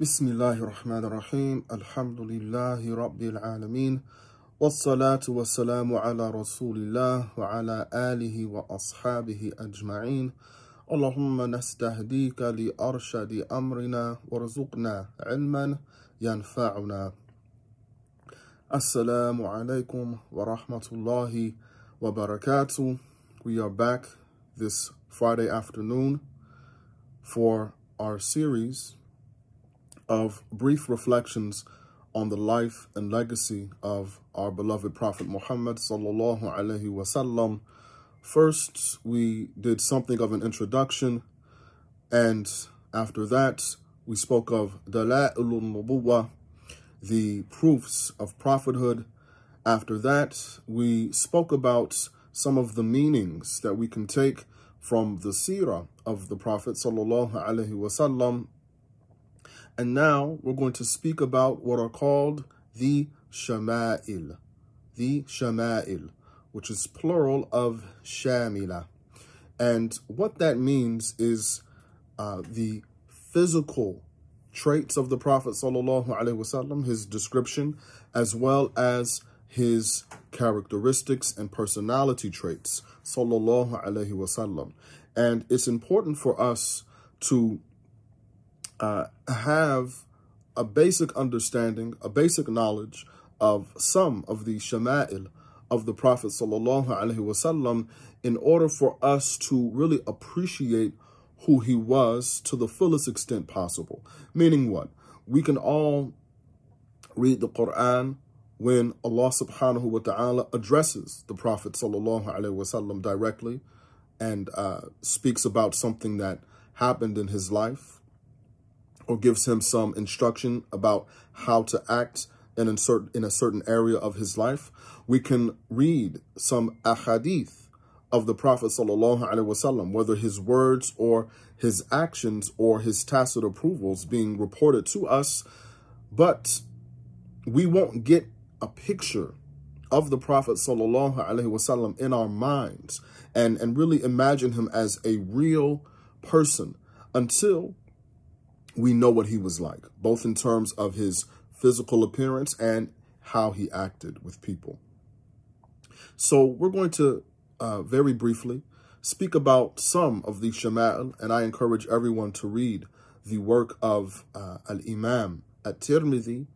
بسم الله الرحمن الرحيم الحمد لله رب العالمين والصلاة والسلام على رسول الله وعلى آله وأصحابه أجمعين اللهم نستهديك لأرشد أمرنا وارزقنا علما ينفعنا alaikum wa rahmatullahi wa barakatuh. We are back this Friday afternoon for our series of brief reflections on the life and legacy of our beloved Prophet Muhammad sallallahu alaihi wasallam. First, we did something of an introduction, and after that, we spoke of Dala'ilul Nubuwah, the proofs of prophethood. After that, we spoke about some of the meanings that we can take from the seerah of the Prophet sallallahu alaihi wasallam. And now we're going to speak about what are called the shama'il, the shama'il, which is plural of shamila. And what that means is uh, the physical traits of the Prophet wasallam, his description, as well as his characteristics and personality traits, sallallahu alaihi wasallam. And it's important for us to uh, have a basic understanding, a basic knowledge of some of the shama'il of the Prophet wasallam in order for us to really appreciate who he was to the fullest extent possible. Meaning what? We can all read the Quran when Allah subhanahu wa ta'ala addresses the Prophet sallallahu alaihi wasallam directly and uh, speaks about something that happened in his life or gives him some instruction about how to act in a certain, in a certain area of his life. We can read some ahadith of the Prophet wasallam, whether his words or his actions or his tacit approvals being reported to us, but we won't get a picture of the Prophet wasallam in our minds and, and really imagine him as a real person until we know what he was like, both in terms of his physical appearance and how he acted with people. So we're going to uh, very briefly speak about some of the shama'il, and I encourage everyone to read the work of uh, Al-Imam At-Tirmidhi,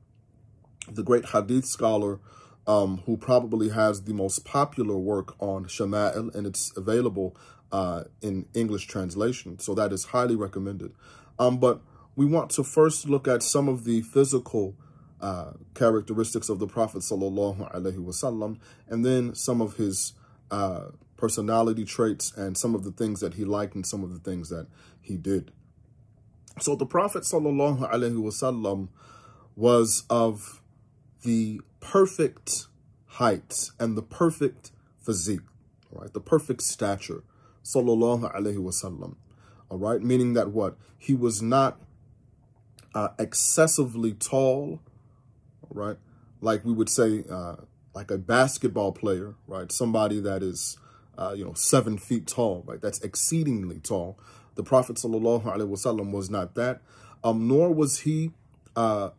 the great hadith scholar um, who probably has the most popular work on shama'il, and it's available uh, in English translation, so that is highly recommended. Um, but we want to first look at some of the physical uh, characteristics of the Prophet sallallahu alaihi wasallam, and then some of his uh, personality traits and some of the things that he liked and some of the things that he did. So the Prophet sallallahu alaihi wasallam was of the perfect height and the perfect physique, right? The perfect stature, sallallahu alaihi wasallam. All right, meaning that what he was not uh, excessively tall, right? Like we would say, uh, like a basketball player, right? Somebody that is, uh, you know, seven feet tall, right? That's exceedingly tall. The Prophet wasallam was not that, um, nor was he uh,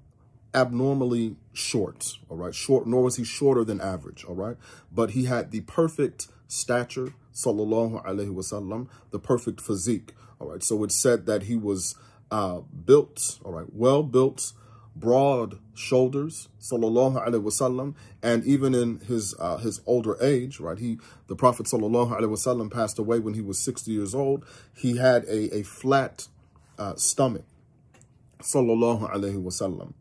abnormally short, all right? Short, nor was he shorter than average, all right? But he had the perfect stature, sallallahu wasallam, the perfect physique, all right? So it's said that he was uh, built, all right, well built, broad shoulders, sallallahu alaihi wasallam, and even in his uh, his older age, right? He the Prophet sallallahu alaihi wasallam passed away when he was 60 years old. He had a a flat uh, stomach, sallallahu alaihi wasallam.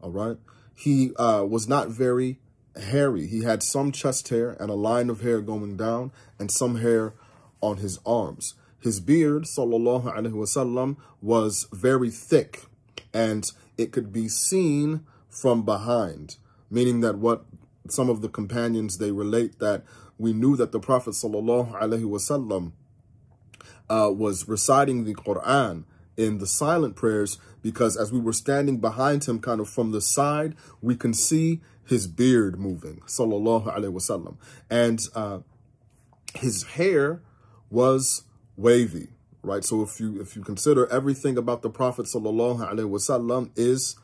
All right, he uh, was not very hairy. He had some chest hair and a line of hair going down, and some hair on his arms. His beard, sallallahu alaihi wasallam, was very thick, and it could be seen from behind, meaning that what some of the companions, they relate that we knew that the Prophet sallallahu alaihi wasallam uh, was reciting the Quran in the silent prayers because as we were standing behind him kind of from the side, we can see his beard moving, sallallahu alaihi wasallam. And uh, his hair was wavy, right? So if you if you consider everything about the Prophet sallallahu alaihi wasallam is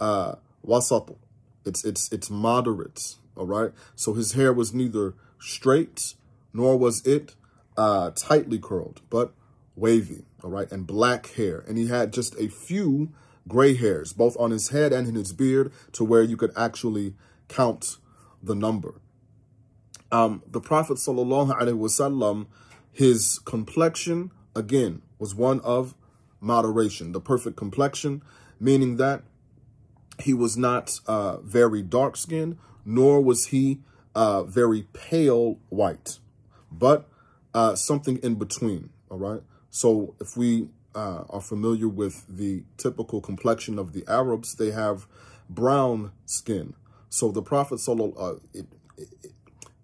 uh, wasat, it's it's it's moderate, all right. So his hair was neither straight nor was it uh, tightly curled, but wavy, all right, and black hair, and he had just a few gray hairs, both on his head and in his beard, to where you could actually count the number. Um, the Prophet sallallahu alaihi wasallam, his complexion again, was one of moderation, the perfect complexion, meaning that he was not uh, very dark skinned, nor was he uh, very pale white, but uh, something in between. All right. So if we uh, are familiar with the typical complexion of the Arabs, they have brown skin. So the Prophet uh, it,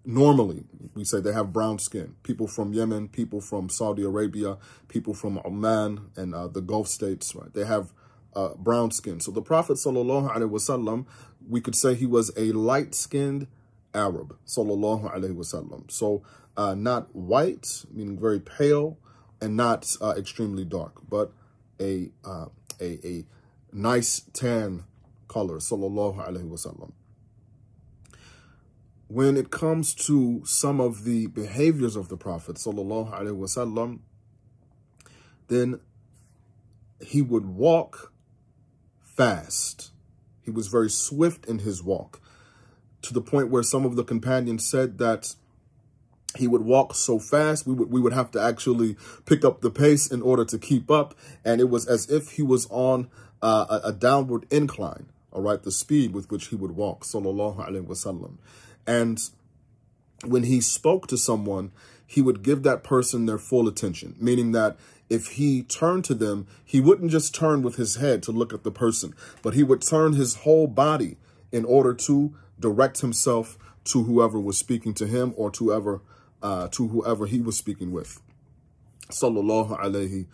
normally we say they have brown skin. People from Yemen, people from Saudi Arabia, people from Oman and uh, the Gulf states, right? They have uh, brown skin. So the Prophet sallallahu alaihi wasallam, we could say he was a light-skinned Arab, sallallahu alaihi wasallam. So uh, not white, meaning very pale, and not uh, extremely dark, but a, uh, a a nice tan color, sallallahu alaihi wasallam when it comes to some of the behaviors of the Prophet, wasallam, then he would walk fast. He was very swift in his walk to the point where some of the companions said that he would walk so fast we would we would have to actually pick up the pace in order to keep up and it was as if he was on uh, a, a downward incline all right the speed with which he would walk sallallahu alaihi wasallam and when he spoke to someone, he would give that person their full attention, meaning that if he turned to them, he wouldn't just turn with his head to look at the person, but he would turn his whole body in order to direct himself to whoever was speaking to him or to whoever, uh, to whoever he was speaking with. Sallallahu alayhi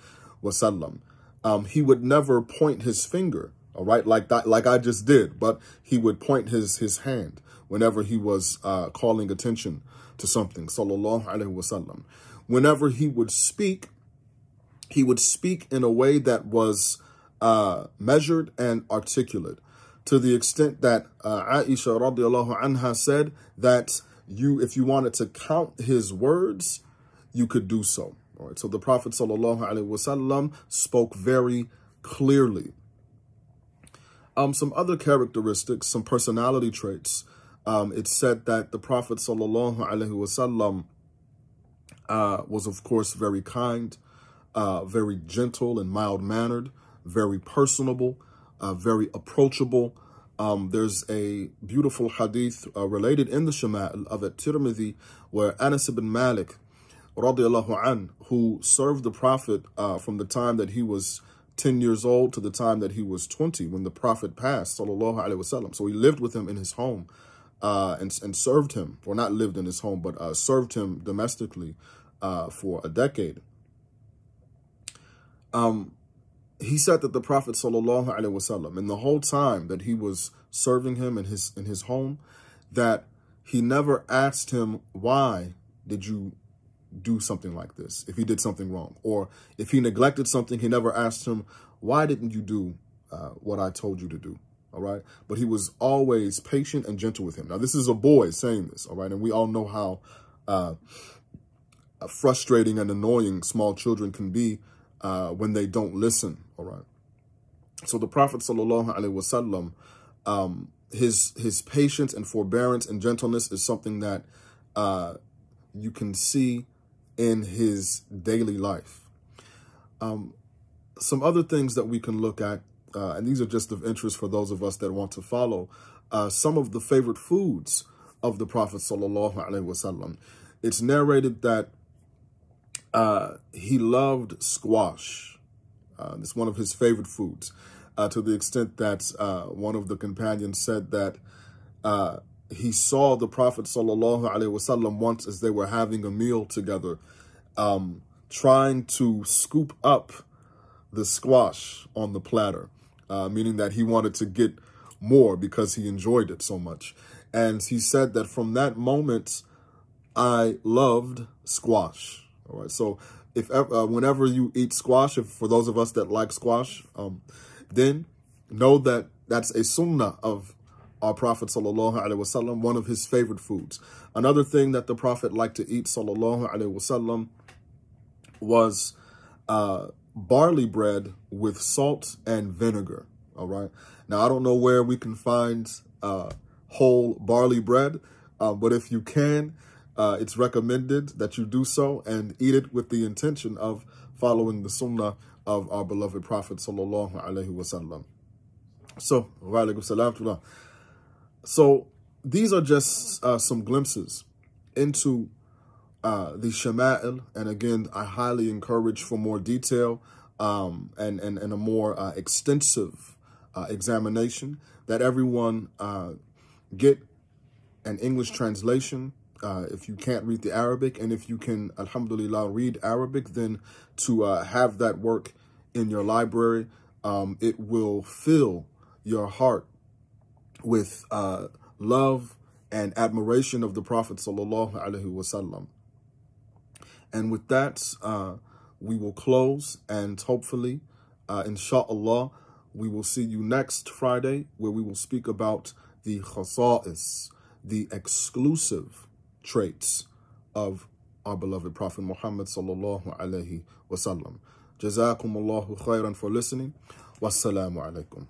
wasallam. Um, he would never point his finger, all right, like that, like I just did, but he would point his his hand whenever he was uh, calling attention to something, sallallahu alaihi wasallam. Whenever he would speak, he would speak in a way that was uh, measured and articulate to the extent that uh, Aisha radiallahu anha said that you, if you wanted to count his words, you could do so. All right. So the Prophet sallallahu alaihi wasallam spoke very clearly. Um, some other characteristics, some personality traits um, it's said that the Prophet sallallahu wasallam uh, was, of course, very kind, uh, very gentle and mild-mannered, very personable, uh, very approachable. Um, there's a beautiful hadith uh, related in the Shama'il of at-Tirmidhi where Anas ibn Malik, radiallahu who served the Prophet uh, from the time that he was 10 years old to the time that he was 20 when the Prophet passed, sallallahu alaihi wasallam. So he lived with him in his home uh, and, and served him, or not lived in his home, but uh, served him domestically uh, for a decade. Um, he said that the Prophet sallallahu alaihi wasallam, in the whole time that he was serving him in his in his home, that he never asked him why did you do something like this if he did something wrong or if he neglected something he never asked him why didn't you do uh, what I told you to do all right? But he was always patient and gentle with him. Now, this is a boy saying this, all right? And we all know how uh, frustrating and annoying small children can be uh, when they don't listen, all right? So the Prophet, sallallahu alaihi wasallam, um, his, his patience and forbearance and gentleness is something that uh, you can see in his daily life. Um, some other things that we can look at uh, and these are just of interest for those of us that want to follow, uh, some of the favorite foods of the Prophet Sallallahu Alaihi Wasallam. It's narrated that uh, he loved squash. Uh, it's one of his favorite foods, uh, to the extent that uh, one of the companions said that uh, he saw the Prophet Wasallam once as they were having a meal together, um, trying to scoop up the squash on the platter uh, meaning that he wanted to get more because he enjoyed it so much. And he said that from that moment, I loved squash. All right. So if uh, whenever you eat squash, if for those of us that like squash, um, then know that that's a sunnah of our Prophet sallallahu alaihi wasallam, one of his favorite foods. Another thing that the Prophet liked to eat sallallahu alaihi wasallam was uh, barley bread with salt and vinegar. All right. Now I don't know where we can find uh, whole barley bread, uh, but if you can, uh, it's recommended that you do so and eat it with the intention of following the sunnah of our beloved Prophet sallallahu alaihi wasallam. So, so these are just uh, some glimpses into uh, the Shama'il. And again, I highly encourage for more detail um, and, and, and a more uh, extensive uh, examination that everyone uh, get an English translation uh, if you can't read the Arabic, and if you can, alhamdulillah, read Arabic, then to have that work in your library, um, it will fill your heart with uh, love and admiration of the Prophet sallallahu alaihi wasallam. And with that, uh, we will close, and hopefully, uh, inshallah, we will see you next Friday, where we will speak about the khasa'is, the exclusive traits of our beloved Prophet Muhammad sallallahu alaihi wasallam. Jazakumullahu khairan for listening. Wassalamu alaikum.